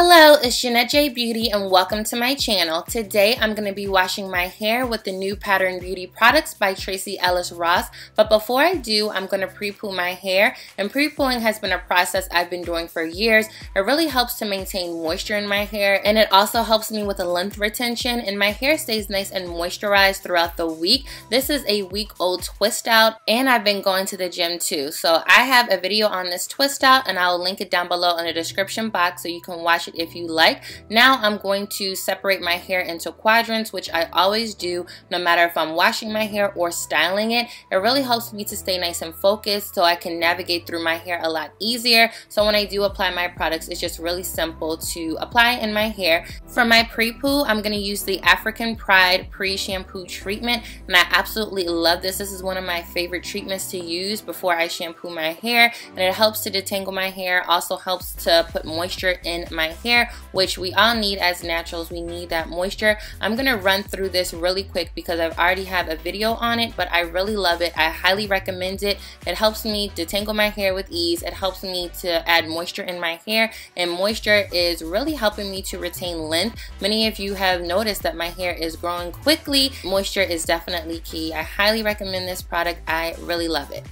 Hello, it's Jeanette J Beauty and welcome to my channel. Today I'm going to be washing my hair with the new Pattern Beauty products by Tracee Ellis Ross. But before I do, I'm going to pre-poo my hair. And pre-pooing has been a process I've been doing for years. It really helps to maintain moisture in my hair and it also helps me with the length retention and my hair stays nice and moisturized throughout the week. This is a week old twist out and I've been going to the gym too. So I have a video on this twist out and I'll link it down below in the description box so you can watch it if you like. Now I'm going to separate my hair into quadrants, which I always do no matter if I'm washing my hair or styling it. It really helps me to stay nice and focused so I can navigate through my hair a lot easier. So when I do apply my products, it's just really simple to apply in my hair. For my pre-poo, I'm going to use the African Pride pre-shampoo treatment and I absolutely love this. This is one of my favorite treatments to use before I shampoo my hair and it helps to detangle my hair, also helps to put moisture in my hair, which we all need as naturals. We need that moisture. I'm to run through this really quick because I've already have a video on it, but I really love it. I highly recommend it. It helps me detangle my hair with ease. It helps me to add moisture in my hair, and moisture is really helping me to retain length. Many of you have noticed that my hair is growing quickly. Moisture is definitely key. I highly recommend this product. I really love it.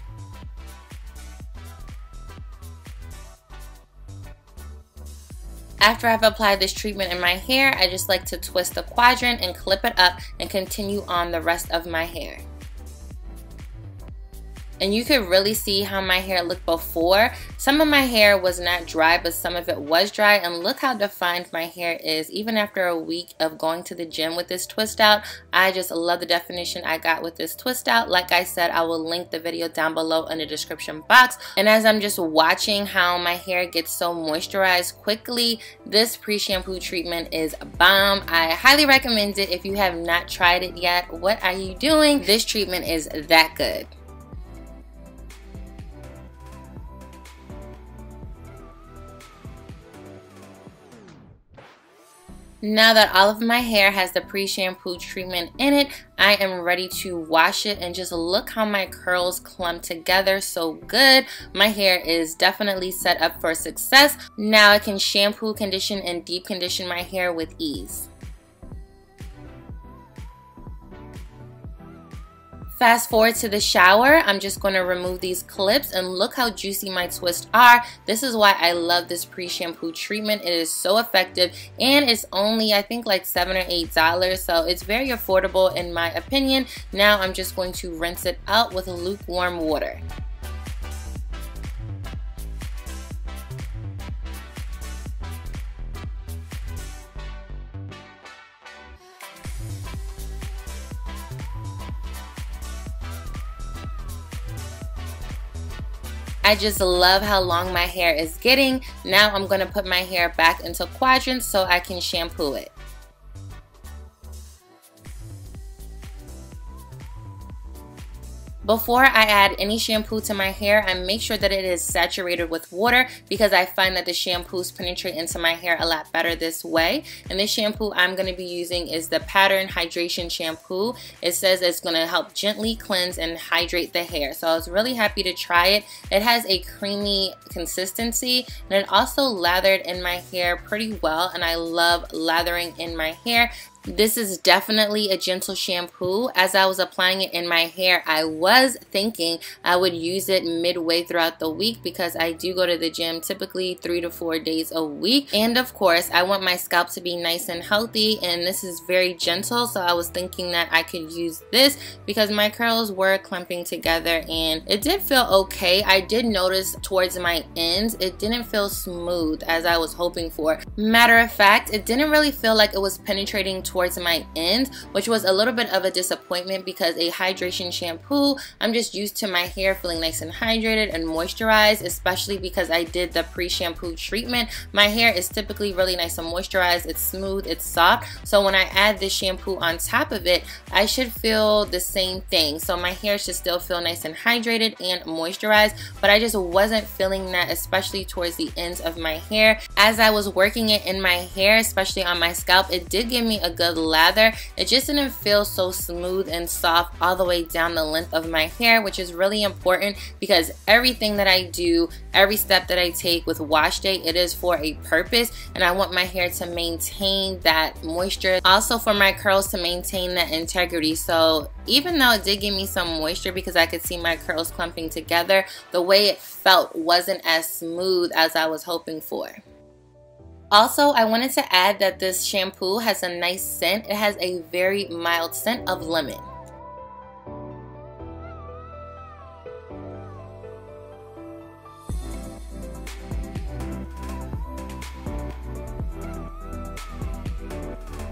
After I've applied this treatment in my hair, I just like to twist the quadrant and clip it up and continue on the rest of my hair and you could really see how my hair looked before. Some of my hair was not dry, but some of it was dry, and look how defined my hair is. Even after a week of going to the gym with this twist out, I just love the definition I got with this twist out. Like I said, I will link the video down below in the description box. And as I'm just watching how my hair gets so moisturized quickly, this pre-shampoo treatment is a bomb. I highly recommend it if you have not tried it yet. What are you doing? This treatment is that good. Now that all of my hair has the pre-shampoo treatment in it, I am ready to wash it and just look how my curls clump together so good. My hair is definitely set up for success. Now I can shampoo, condition, and deep condition my hair with ease. Fast forward to the shower, I'm just going to remove these clips and look how juicy my twists are. This is why I love this pre-shampoo treatment. It is so effective and it's only I think like 7 or $8 so it's very affordable in my opinion. Now I'm just going to rinse it out with lukewarm water. I just love how long my hair is getting. Now I'm going to put my hair back into quadrants so I can shampoo it. Before I add any shampoo to my hair, I make sure that it is saturated with water because I find that the shampoos penetrate into my hair a lot better this way. And the shampoo I'm going to be using is the Pattern Hydration Shampoo. It says it's going to help gently cleanse and hydrate the hair. So I was really happy to try it. It has a creamy consistency and it also lathered in my hair pretty well and I love lathering in my hair this is definitely a gentle shampoo. As I was applying it in my hair, I was thinking I would use it midway throughout the week because I do go to the gym typically three to four days a week. And of course, I want my scalp to be nice and healthy and this is very gentle. So I was thinking that I could use this because my curls were clumping together and it did feel okay. I did notice towards my ends, it didn't feel smooth as I was hoping for. Matter of fact, it didn't really feel like it was penetrating towards towards my ends, which was a little bit of a disappointment because a hydration shampoo, I'm just used to my hair feeling nice and hydrated and moisturized, especially because I did the pre-shampoo treatment. My hair is typically really nice and moisturized. It's smooth, it's soft. So when I add this shampoo on top of it, I should feel the same thing. So my hair should still feel nice and hydrated and moisturized, but I just wasn't feeling that, especially towards the ends of my hair. As I was working it in my hair, especially on my scalp, it did give me a good the lather, it just didn't feel so smooth and soft all the way down the length of my hair, which is really important because everything that I do, every step that I take with wash day, it is for a purpose and I want my hair to maintain that moisture. Also for my curls to maintain that integrity. So even though it did give me some moisture because I could see my curls clumping together, the way it felt wasn't as smooth as I was hoping for. Also, I wanted to add that this shampoo has a nice scent. It has a very mild scent of lemon.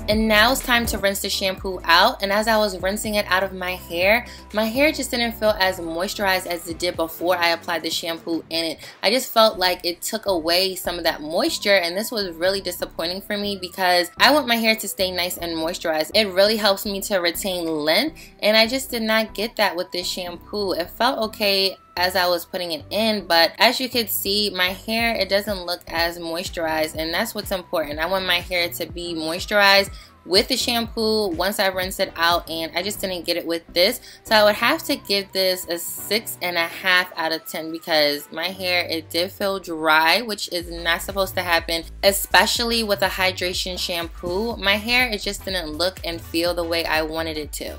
And now it's time to rinse the shampoo out. And as I was rinsing it out of my hair, my hair just didn't feel as moisturized as it did before I applied the shampoo in it. I just felt like it took away some of that moisture and this was really disappointing for me because I want my hair to stay nice and moisturized. It really helps me to retain length and I just did not get that with this shampoo. It felt okay as I was putting it in but as you can see my hair it doesn't look as moisturized and that's what's important. I want my hair to be moisturized with the shampoo once I rinse it out and I just didn't get it with this. So I would have to give this a six and a half out of 10 because my hair it did feel dry which is not supposed to happen especially with a hydration shampoo. My hair it just didn't look and feel the way I wanted it to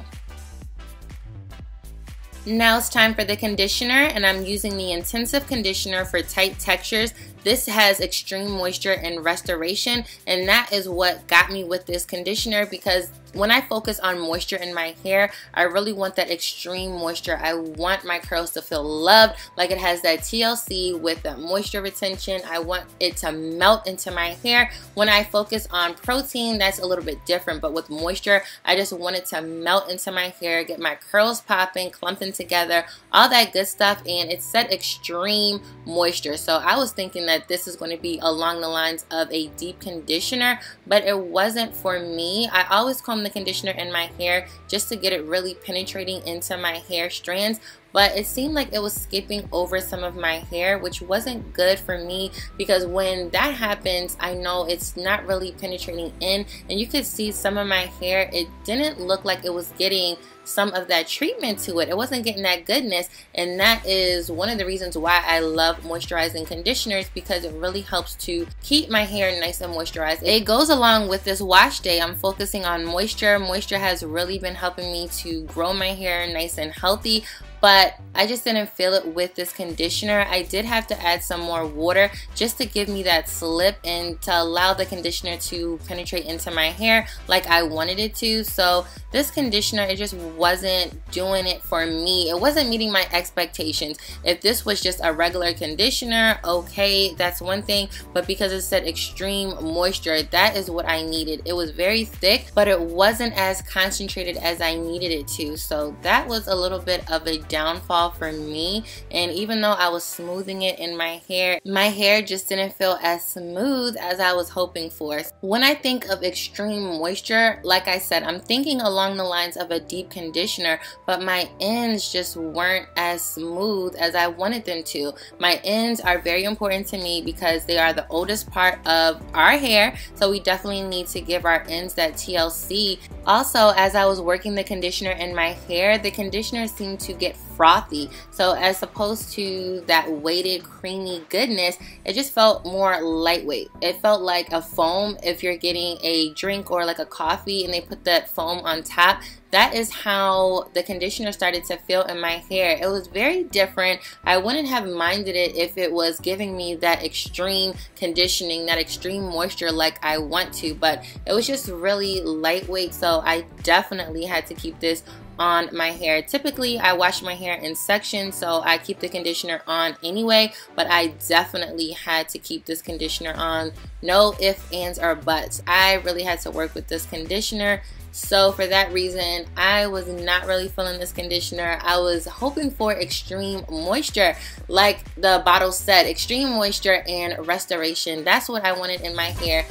now it's time for the conditioner and I'm using the intensive conditioner for tight textures. This has extreme moisture and restoration and that is what got me with this conditioner because when I focus on moisture in my hair, I really want that extreme moisture. I want my curls to feel loved, like it has that TLC with that moisture retention. I want it to melt into my hair. When I focus on protein, that's a little bit different, but with moisture, I just want it to melt into my hair, get my curls popping, clumping together, all that good stuff, and it said extreme moisture. So I was thinking that this is going to be along the lines of a deep conditioner, but it wasn't for me. I always comb the conditioner in my hair just to get it really penetrating into my hair strands, but it seemed like it was skipping over some of my hair which wasn't good for me because when that happens I know it's not really penetrating in and you could see some of my hair it didn't look like it was getting some of that treatment to it. It wasn't getting that goodness and that is one of the reasons why I love moisturizing conditioners because it really helps to keep my hair nice and moisturized. It goes along with this wash day. I'm focusing on moisture. Moisture has really been helping me to grow my hair nice and healthy but I just didn't feel it with this conditioner. I did have to add some more water just to give me that slip and to allow the conditioner to penetrate into my hair like I wanted it to. So this conditioner, it just wasn't doing it for me. It wasn't meeting my expectations. If this was just a regular conditioner, okay, that's one thing. But because it said extreme moisture, that is what I needed. It was very thick, but it wasn't as concentrated as I needed it to. So that was a little bit of a downfall for me and even though I was smoothing it in my hair my hair just didn't feel as smooth as I was hoping for. When I think of extreme moisture like I said I'm thinking along the lines of a deep conditioner but my ends just weren't as smooth as I wanted them to. My ends are very important to me because they are the oldest part of our hair so we definitely need to give our ends that TLC. Also as I was working the conditioner in my hair the conditioner seemed to get frothy. So as opposed to that weighted creamy goodness, it just felt more lightweight. It felt like a foam if you're getting a drink or like a coffee and they put that foam on top that is how the conditioner started to feel in my hair. It was very different. I wouldn't have minded it if it was giving me that extreme conditioning, that extreme moisture like I want to, but it was just really lightweight. So I definitely had to keep this on my hair. Typically, I wash my hair in sections, so I keep the conditioner on anyway, but I definitely had to keep this conditioner on. No ifs, ands, or buts. I really had to work with this conditioner. So for that reason, I was not really feeling this conditioner. I was hoping for extreme moisture, like the bottle said, extreme moisture and restoration. That's what I wanted in my hair.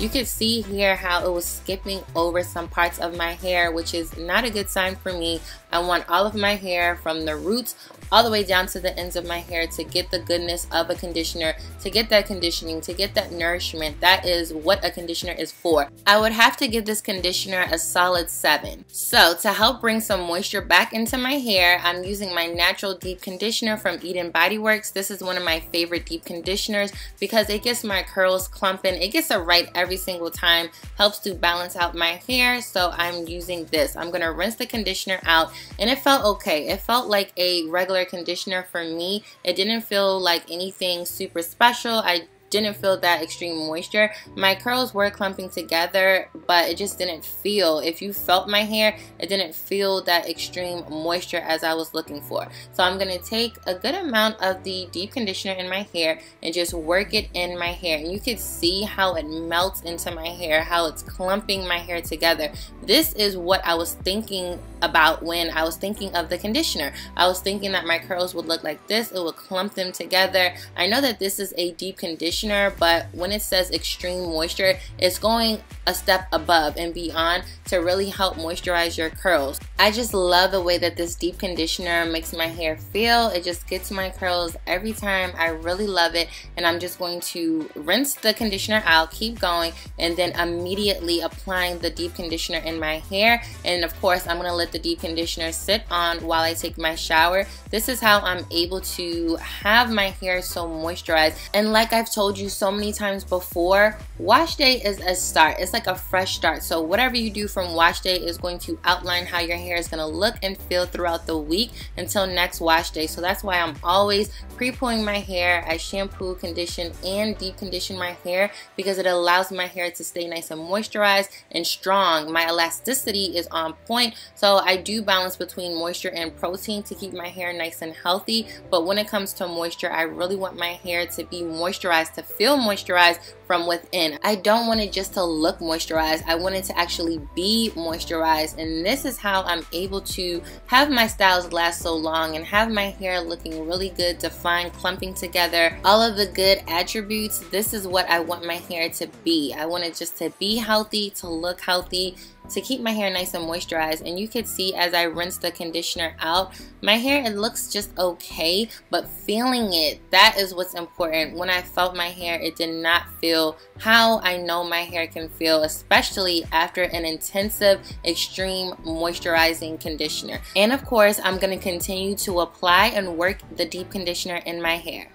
You can see here how it was skipping over some parts of my hair, which is not a good sign for me. I want all of my hair from the roots all the way down to the ends of my hair to get the goodness of a conditioner, to get that conditioning, to get that nourishment. That is what a conditioner is for. I would have to give this conditioner a solid 7. So to help bring some moisture back into my hair, I'm using my natural deep conditioner from Eden Body Works. This is one of my favorite deep conditioners because it gets my curls clumping. It gets it right every single time, helps to balance out my hair. So I'm using this. I'm going to rinse the conditioner out and it felt okay. It felt like a regular conditioner for me. It didn't feel like anything super special. I didn't feel that extreme moisture. My curls were clumping together, but it just didn't feel, if you felt my hair, it didn't feel that extreme moisture as I was looking for. So I'm going to take a good amount of the deep conditioner in my hair and just work it in my hair. And you can see how it melts into my hair, how it's clumping my hair together. This is what I was thinking about when I was thinking of the conditioner. I was thinking that my curls would look like this. It would clump them together. I know that this is a deep conditioner but when it says extreme moisture, it's going a step above and beyond to really help moisturize your curls. I just love the way that this deep conditioner makes my hair feel. It just gets my curls every time. I really love it and I'm just going to rinse the conditioner out, keep going, and then immediately applying the deep conditioner in my hair. And of course, I'm gonna let the deep conditioner sit on while I take my shower. This is how I'm able to have my hair so moisturized. And like I've told you so many times before, wash day is a start. It's like a fresh start. So whatever you do from wash day is going to outline how your hair is going to look and feel throughout the week until next wash day. So that's why I'm always pre-pooing my hair. I shampoo, condition, and deep condition my hair because it allows my hair to stay nice and moisturized and strong. My elasticity is on point. So I do balance between moisture and protein to keep my hair nice and healthy. But when it comes to moisture, I really want my hair to be moisturized, to feel moisturized from within. I don't want it just to look moisturized. I want it to actually be moisturized. And this is how I'm able to have my styles last so long and have my hair looking really good, defined, clumping together. All of the good attributes, this is what I want my hair to be. I want it just to be healthy, to look healthy, to keep my hair nice and moisturized. And you can see as I rinse the conditioner out my hair it looks just okay but feeling it that is what's important. When I felt my hair it did not feel how I know my hair can feel especially after an intensive extreme moisturizing conditioner. And of course I'm to continue to apply and work the deep conditioner in my hair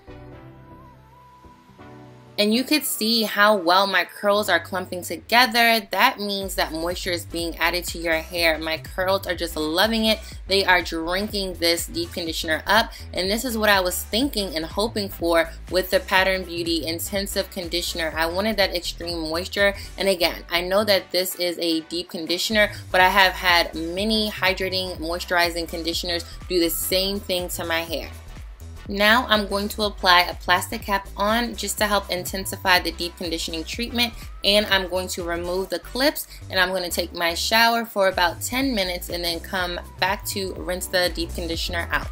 and you could see how well my curls are clumping together. That means that moisture is being added to your hair. My curls are just loving it. They are drinking this deep conditioner up. And this is what I was thinking and hoping for with the Pattern Beauty Intensive Conditioner. I wanted that extreme moisture. And again, I know that this is a deep conditioner, but I have had many hydrating, moisturizing conditioners do the same thing to my hair. Now I'm going to apply a plastic cap on just to help intensify the deep conditioning treatment and I'm going to remove the clips and I'm going to take my shower for about 10 minutes and then come back to rinse the deep conditioner out.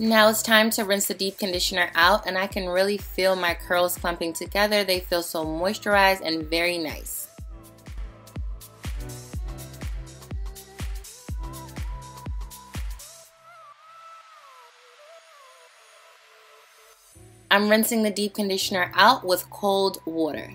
Now it's time to rinse the deep conditioner out and I can really feel my curls clumping together. They feel so moisturized and very nice. I'm rinsing the deep conditioner out with cold water.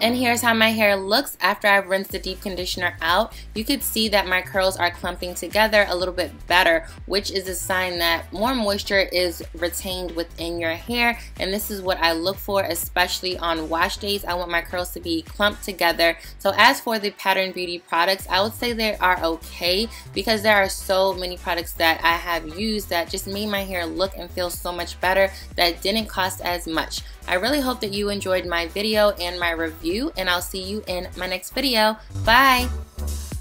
And here's how my hair looks after I've rinsed the deep conditioner out. You could see that my curls are clumping together a little bit better, which is a sign that more moisture is retained within your hair. And this is what I look for, especially on wash days. I want my curls to be clumped together. So as for the Pattern Beauty products, I would say they are okay because there are so many products that I have used that just made my hair look and feel so much better that didn't cost as much. I really hope that you enjoyed my video and my review and I'll see you in my next video. Bye!